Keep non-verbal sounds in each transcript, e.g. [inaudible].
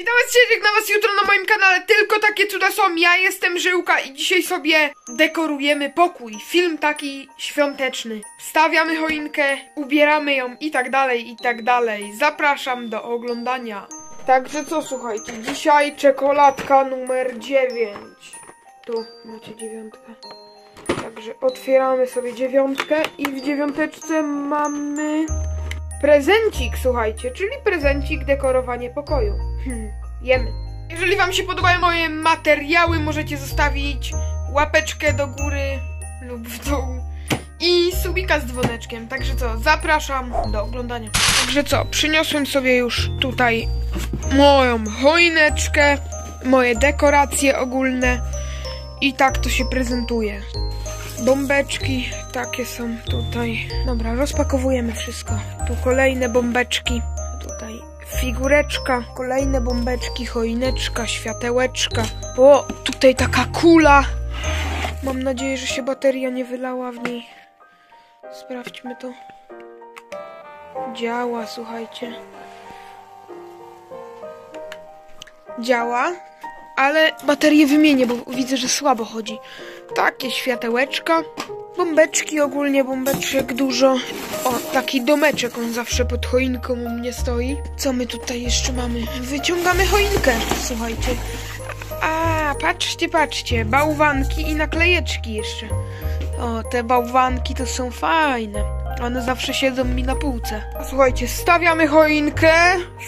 Witam was dzisiaj, na was jutro na moim kanale, tylko takie cuda są, ja jestem Żyłka i dzisiaj sobie dekorujemy pokój, film taki świąteczny. Wstawiamy choinkę, ubieramy ją i tak dalej, i tak dalej. Zapraszam do oglądania. Także co, słuchajcie, dzisiaj czekoladka numer 9. Tu macie dziewiątkę. Także otwieramy sobie dziewiątkę i w dziewiąteczce mamy prezencik, słuchajcie, czyli prezencik dekorowanie pokoju. Hmm, jemy. Jeżeli wam się podobają moje materiały, możecie zostawić łapeczkę do góry lub w dół i subika z dzwoneczkiem. Także co, zapraszam do oglądania. Także co, przyniosłem sobie już tutaj moją choineczkę, moje dekoracje ogólne i tak to się prezentuje. Bombeczki takie są tutaj. Dobra, rozpakowujemy wszystko. Tu kolejne bombeczki. Tutaj figureczka, kolejne bombeczki, choineczka, światełeczka. O, tutaj taka kula. Mam nadzieję, że się bateria nie wylała w niej. Sprawdźmy to. Działa, słuchajcie. Działa, ale baterię wymienię, bo widzę, że słabo chodzi. Takie światełeczka, bombeczki ogólnie, bombeczek dużo. O, taki domeczek, on zawsze pod choinką u mnie stoi. Co my tutaj jeszcze mamy? Wyciągamy choinkę, słuchajcie. A, patrzcie, patrzcie, bałwanki i naklejeczki jeszcze. O, te bałwanki to są fajne. One zawsze siedzą mi na półce. A słuchajcie, stawiamy choinkę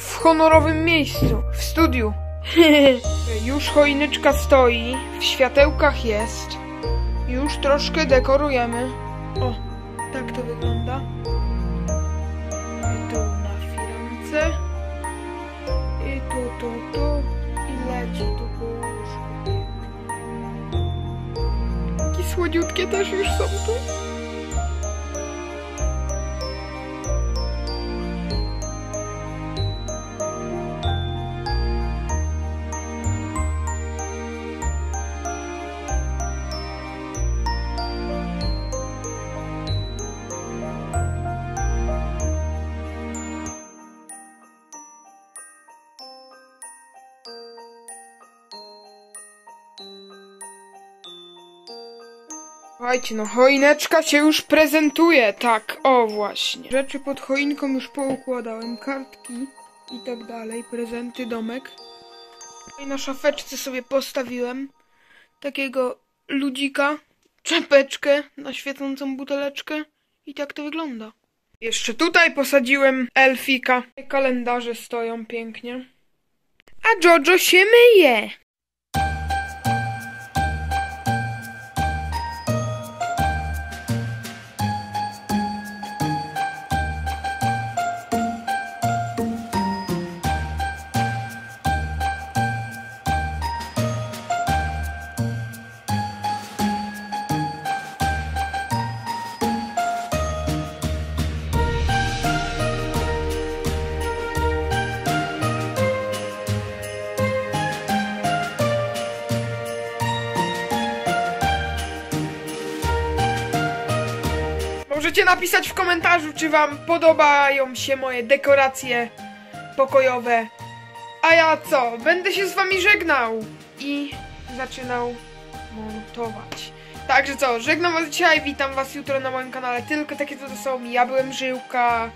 w honorowym miejscu, w studiu. [laughs] Już choineczka stoi, w światełkach jest. Już troszkę dekorujemy. O, tak to wygląda. I tu na firmce. I tu, tu, tu. I leci tu po łóżku. Takie słodziutkie też już są tu. Słuchajcie, no choineczka się już prezentuje, tak, o właśnie. Rzeczy pod choinką już poukładałem, kartki i tak dalej, prezenty, domek. I na szafeczce sobie postawiłem takiego ludzika, czepeczkę na świecącą buteleczkę i tak to wygląda. Jeszcze tutaj posadziłem elfika. Kalendarze stoją pięknie. A Jojo się myje. Możecie napisać w komentarzu, czy wam podobają się moje dekoracje pokojowe. A ja co? Będę się z wami żegnał i zaczynał montować. Także co, żegnam was dzisiaj, witam was jutro na moim kanale. Tylko takie to są. Ja byłem Żyłka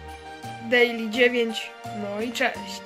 Daily 9. No i cześć.